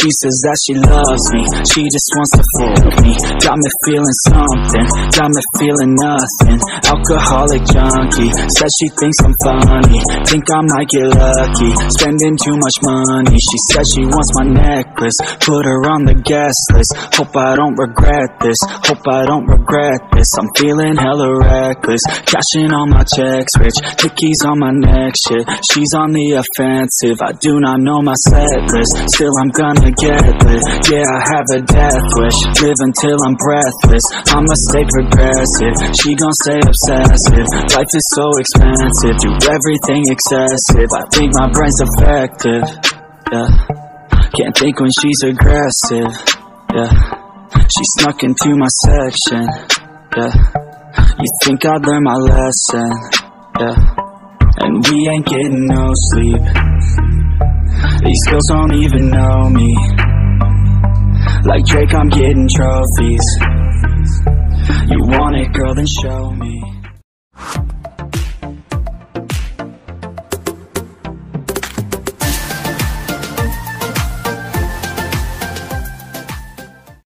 She says that she loves me, she just wants to fool me. Got me feeling something, got me feeling nothing. Alcoholic junkie, says she thinks I'm funny. Think I might get lucky, spending too much money. She says she wants my put her on the guest list. Hope I don't regret this, hope I don't regret this. I'm feeling hella reckless, cashing all my checks rich. Tickies on my neck, shit, she's on the offensive. I do not know my set list, still I'm gonna get lit Yeah, I have a death wish, live until I'm breathless. I'ma stay progressive, she gon' stay obsessive. Life is so expensive, do everything excessive. I think my brain's defective, yeah Can't think when she's aggressive, yeah. She snuck into my section, yeah. You think I'd learn my lesson, yeah. And we ain't getting no sleep. These girls don't even know me. Like Drake, I'm getting trophies. You want it, girl, then show me